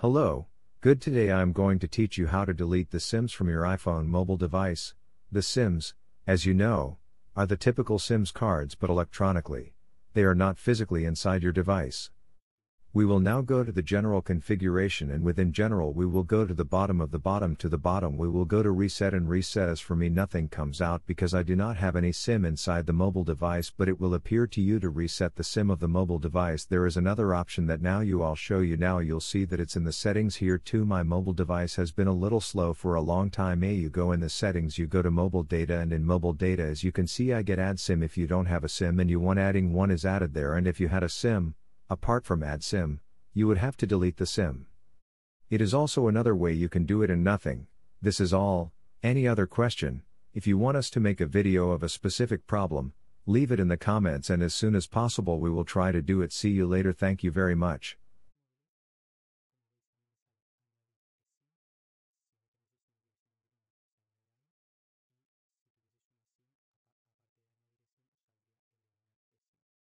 Hello, good today I am going to teach you how to delete the eSIMs from your iPhone mobile device. The eSIMs, as you know, are the typical SIMs cards but electronically. They are not physically inside your device. We will now go to the general configuration and within general we will go to the bottom of the bottom to the bottom we will go to reset and reset as for me nothing comes out because I do not have any SIM inside the mobile device but it will appear to you to reset the SIM of the mobile device. There is another option that now you I'll show you now you'll see that it's in the settings here too. My mobile device has been a little slow for a long time. A you go in the settings you go to mobile data and in mobile data as you can see I get add SIM if you don't have a SIM and you want adding one is added there and if you had a SIM apart from add SIM, you would have to delete the SIM. It is also another way you can do it in nothing. This is all. Any other question? If you want us to make a video of a specific problem, leave it in the comments and as soon as possible we will try to do it. See you later. Thank you very much.